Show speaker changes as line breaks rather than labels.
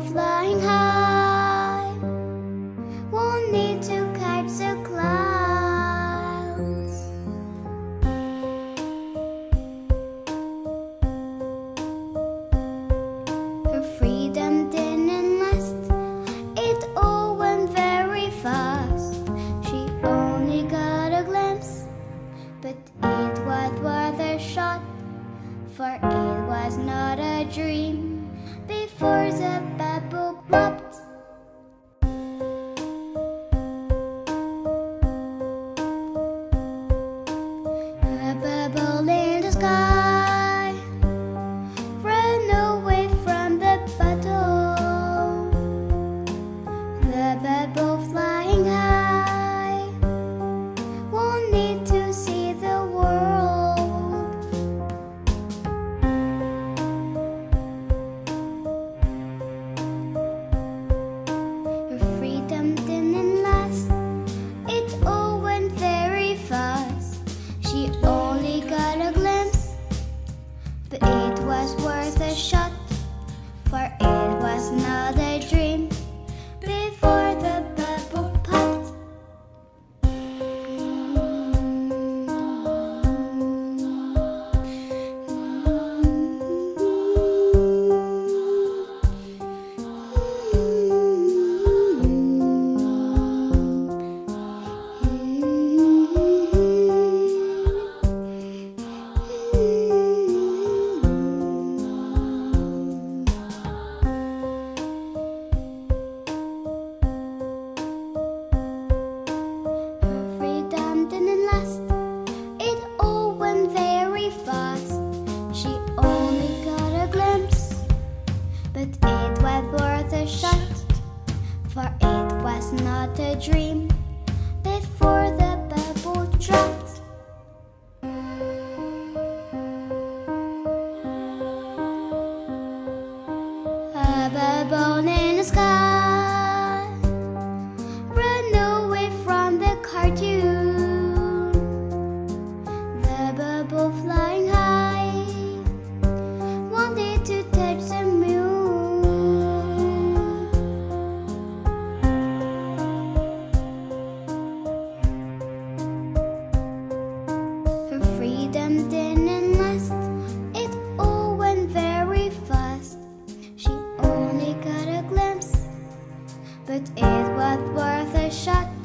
flying high. Won't need to kite the clouds. Her freedom didn't last, it all went very fast. She only got a glimpse, but it was worth a shot, for it was not a dream before the battle boop, boop. last night they. but it was worth a shot, for it was not a dream. it was worth a shot.